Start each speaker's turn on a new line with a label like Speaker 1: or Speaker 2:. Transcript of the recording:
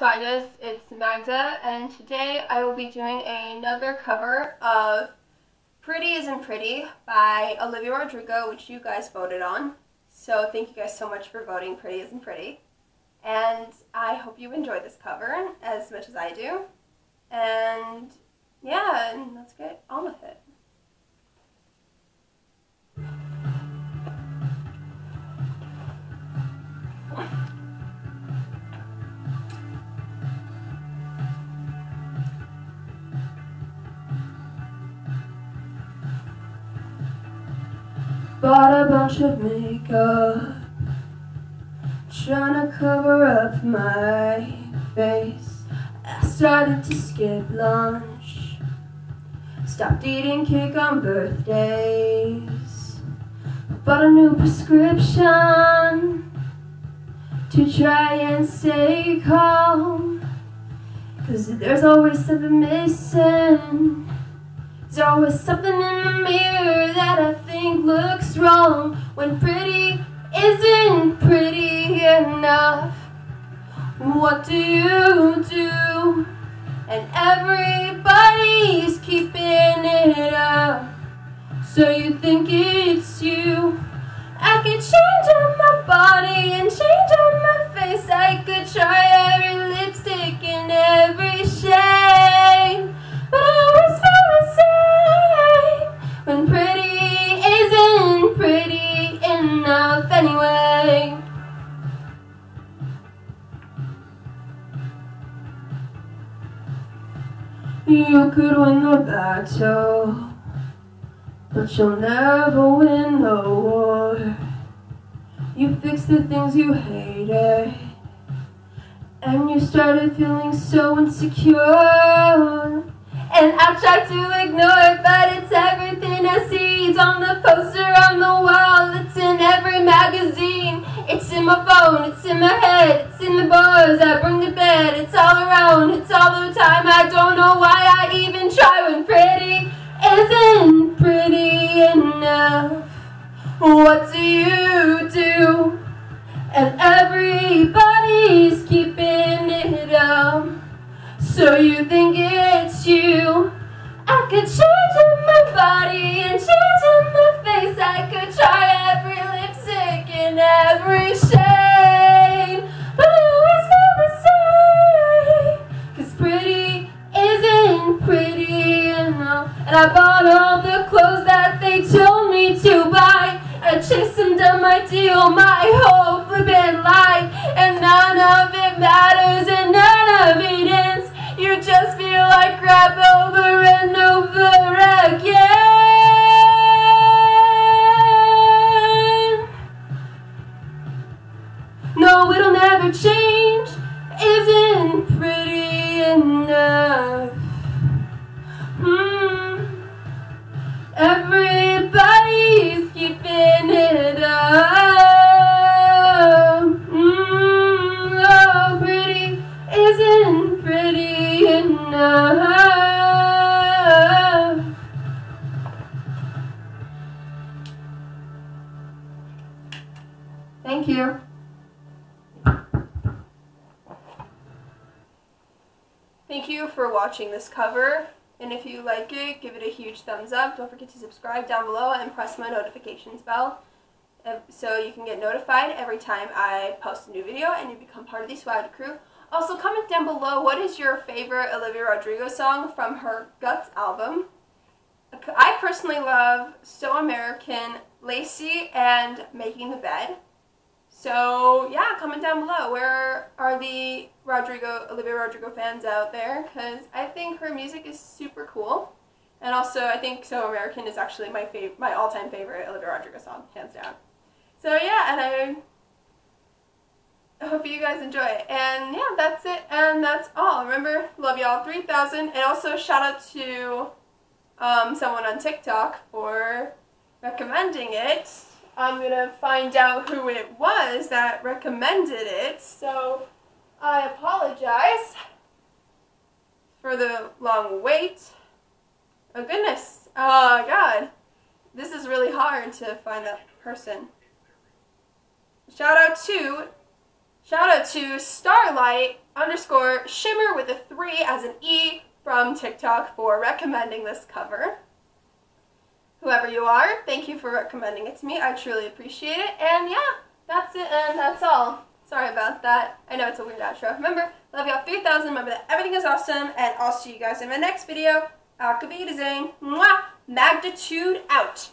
Speaker 1: Guys, it's Magda, and today I will be doing another cover of Pretty Isn't Pretty by Olivia Rodrigo, which you guys voted on. So thank you guys so much for voting Pretty Isn't Pretty. And I hope you enjoy this cover as much as I do. And yeah, let's get Bought a bunch of makeup. Trying to cover up my face. I started to skip lunch. Stopped eating cake on birthdays. Bought a new prescription To try and stay calm. Cause there's always something missing there's always something in the mirror that I think looks wrong when pretty isn't pretty enough. What do you do? And everybody's keeping it up. So you think it's you. I could change up my body and change You could win the battle, but you'll never win the war. You fixed the things you hated, and you started feeling so insecure. And I try to ignore it, but it's everything I see. It's on the poster on the wall, it's in every magazine. It's in my phone, it's in my head, it's in the bars I bring to bed. It's all around, it's all the time. I don't know why I even try when pretty isn't pretty enough. What do you do? And everybody's keeping it up. So you think it's you I could change in my body and change in my face I could try every shade. But I always feel the same? Cause pretty isn't pretty enough. And I bought all the clothes that they told me to buy. I chased them down my deal. My whole flippin' life Thank you. Thank you for watching this cover. And if you like it, give it a huge thumbs up. Don't forget to subscribe down below and press my notifications bell uh, so you can get notified every time I post a new video and you become part of the Swagda crew. Also, comment down below what is your favorite Olivia Rodrigo song from her Guts album. I personally love So American, Lacy, and Making the Bed. So yeah, comment down below. Where are the Rodrigo, Olivia Rodrigo fans out there? Because I think her music is super cool. And also, I think So American is actually my fav my all-time favorite Olivia Rodrigo song, hands down. So yeah, and I hope you guys enjoy it. And yeah, that's it, and that's all. Remember, love y'all 3,000. And also, shout out to um, someone on TikTok for recommending it. I'm to find out who it was that recommended it. So I apologize for the long wait. Oh goodness. Oh god. This is really hard to find that person. Shout out to Shout out to Starlight underscore Shimmer with a three as an E from TikTok for recommending this cover. Whoever you are, thank you for recommending it to me. I truly appreciate it. And yeah, that's it and that's all. Sorry about that. I know it's a weird outro. Remember, love y'all 3000. Remember that everything is awesome. And I'll see you guys in my next video. Auf Wiedersehen. Mwah! Magnitude out.